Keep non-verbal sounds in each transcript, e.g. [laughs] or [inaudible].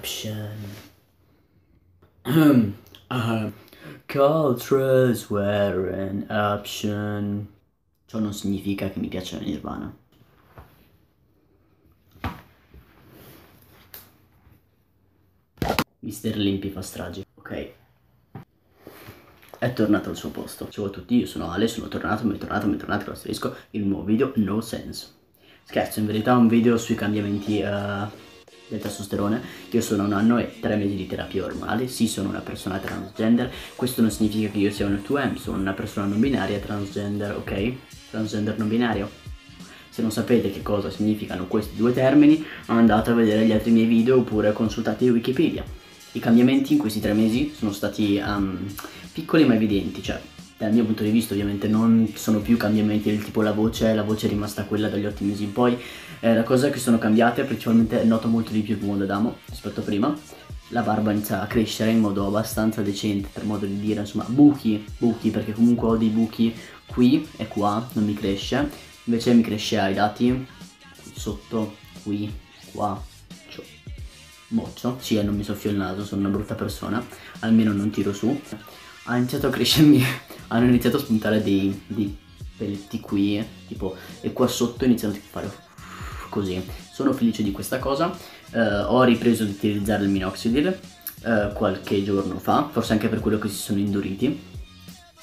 option. [clears throat] uh, cultures were an option. Ciò non significa che mi piace la Nirvana. Mister Limpi fa strage. Ok. È tornato al suo posto. Ciao a tutti, io sono Ale, sono tornato, mi è tornato, mi è tornato, lo asterisco, il nuovo video No Sense. Scherzo, in verità è un video sui cambiamenti uh, del testosterone. Io sono un anno e tre mesi di terapia ormale, sì sono una persona transgender, questo non significa che io sia un 2M, sono una persona non binaria transgender, ok? Transgender non binario. Se non sapete che cosa significano questi due termini, andate a vedere gli altri miei video oppure consultate Wikipedia. I cambiamenti in questi tre mesi sono stati um, piccoli ma evidenti, cioè dal mio punto di vista ovviamente non sono più cambiamenti del tipo la voce, la voce è rimasta quella dagli otto mesi in poi, eh, la cosa che sono cambiate principalmente noto molto di più il mondo d'amo rispetto a prima, la barba inizia a crescere in modo abbastanza decente per modo di dire, insomma buchi, buchi perché comunque ho dei buchi qui e qua, non mi cresce, invece mi cresce ai dati sotto, qui, qua, moccio, sì non mi soffio il naso, sono una brutta persona, almeno non tiro su, ha iniziato a crescermi, hanno iniziato a spuntare dei, dei pelletti qui, tipo, e qua sotto iniziano a fare così. Sono felice di questa cosa, uh, ho ripreso ad utilizzare il minoxidil uh, qualche giorno fa, forse anche per quello che si sono induriti,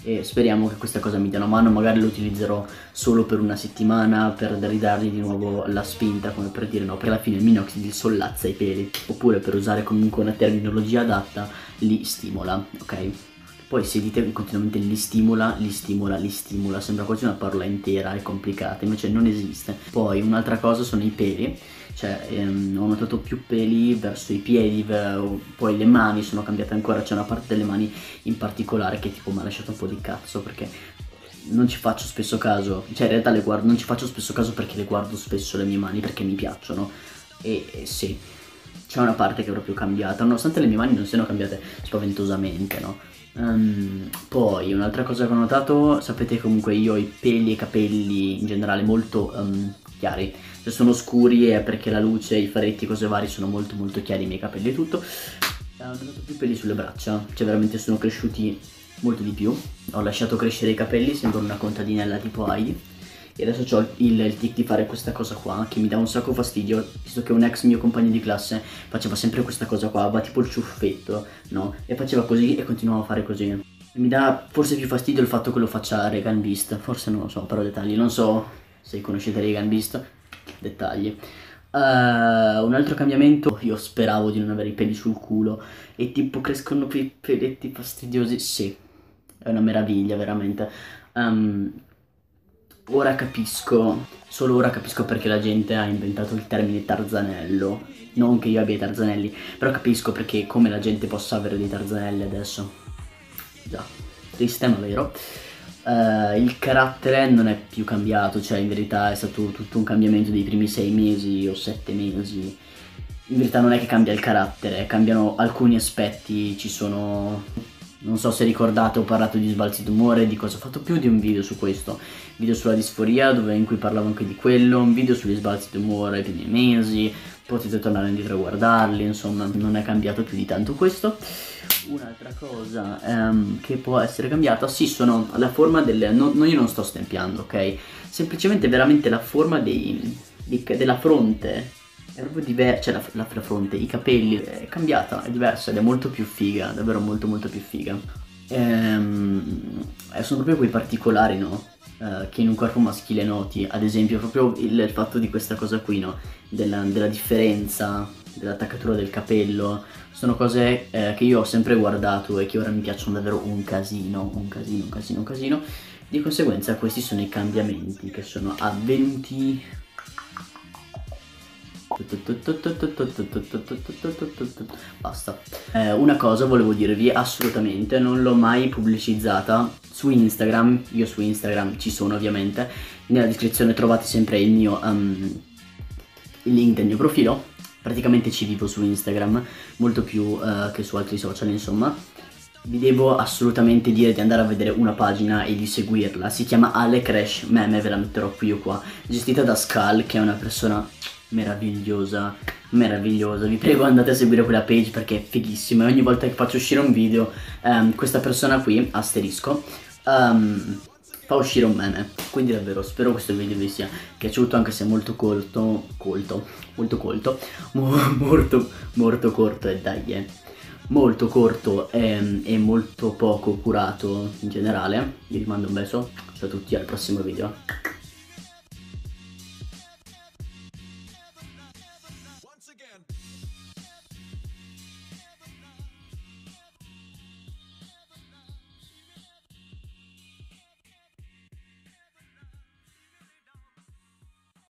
e speriamo che questa cosa mi dia una mano, magari lo utilizzerò solo per una settimana per ridargli di nuovo la spinta, come per dire no, perché alla fine il minoxidil sollazza i peli, oppure per usare comunque una terminologia adatta, li stimola, ok? Poi se dite continuamente li stimola, li stimola, li stimola, sembra quasi una parola intera e complicata, invece non esiste. Poi un'altra cosa sono i peli, cioè ehm, ho notato più peli verso i piedi, poi le mani sono cambiate ancora, c'è una parte delle mani in particolare che tipo mi ha lasciato un po' di cazzo perché non ci faccio spesso caso, cioè in realtà le guardo, non ci faccio spesso caso perché le guardo spesso le mie mani perché mi piacciono e, e sì, c'è una parte che è proprio cambiata, nonostante le mie mani non siano cambiate spaventosamente, no? Um, poi un'altra cosa che ho notato, sapete comunque io ho i peli e i capelli in generale molto um, chiari, se sono scuri è perché la luce, i faretti, cose varie sono molto molto chiari i miei capelli e tutto. Ho notato più peli sulle braccia, cioè veramente sono cresciuti molto di più. Ho lasciato crescere i capelli, sembra una contadinella tipo Heidi. E adesso ho il, il tic di fare questa cosa qua, che mi dà un sacco fastidio, visto che un ex mio compagno di classe faceva sempre questa cosa qua, va tipo il ciuffetto, no? E faceva così e continuava a fare così. Mi dà forse più fastidio il fatto che lo faccia Regan Beast, forse non lo so, però dettagli, non so se conoscete Regan Beast, dettagli. Uh, un altro cambiamento, io speravo di non avere i peli sul culo e tipo crescono quei peletti fastidiosi, sì, è una meraviglia veramente. Um, ora capisco, solo ora capisco perché la gente ha inventato il termine tarzanello, non che io abbia i tarzanelli, però capisco perché come la gente possa avere dei tarzanelli adesso. Già, triste ma vero. Uh, il carattere non è più cambiato, cioè in verità è stato tutto un cambiamento dei primi sei mesi o sette mesi. In verità non è che cambia il carattere, cambiano alcuni aspetti, ci sono... Non so se ricordate, ho parlato di sbalzi d'umore, di cosa ho fatto più di un video su questo. Video sulla disforia, dove, in cui parlavo anche di quello, un video sugli sbalzi d'umore per i miei mesi, potete tornare indietro a guardarli, insomma non è cambiato più di tanto questo. Un'altra cosa um, che può essere cambiata, sì, sono la forma del... No, io non sto stempiando, ok? Semplicemente veramente la forma dei, dei, della fronte è proprio diversa, cioè la, la, fronte, i capelli, è cambiata, è diversa ed è molto più figa, davvero molto molto più figa. Ehm, sono proprio quei particolari, no? Uh, che in un corpo maschile noti, ad esempio proprio il, il fatto di questa cosa qui, no? Della, della differenza dell'attaccatura del capello, sono cose eh, che io ho sempre guardato e che ora mi piacciono davvero un casino, un casino, un casino, un casino. Di conseguenza questi sono i cambiamenti che sono avvenuti Basta. Eh, una cosa volevo dirvi assolutamente, non l'ho mai pubblicizzata su Instagram, io su Instagram ci sono ovviamente, nella descrizione trovate sempre il mio um, il link del mio profilo. Praticamente ci vivo su Instagram, molto più uh, che su altri social insomma. Vi devo assolutamente dire di andare a vedere una pagina e di seguirla, si chiama Ale Crash Meme, ve la metterò qui o qua, gestita da Skull che è una persona meravigliosa, meravigliosa. Vi prego andate a seguire quella page perché è fighissima e ogni volta che faccio uscire un video um, questa persona qui, asterisco, um, fa uscire un meme. Quindi davvero spero questo video vi sia piaciuto anche se molto colto, colto, molto colto, [laughs] molto, molto corto e dai, eh. molto corto e, e molto poco curato in generale. Vi rimando un bacio, ciao a tutti al prossimo video.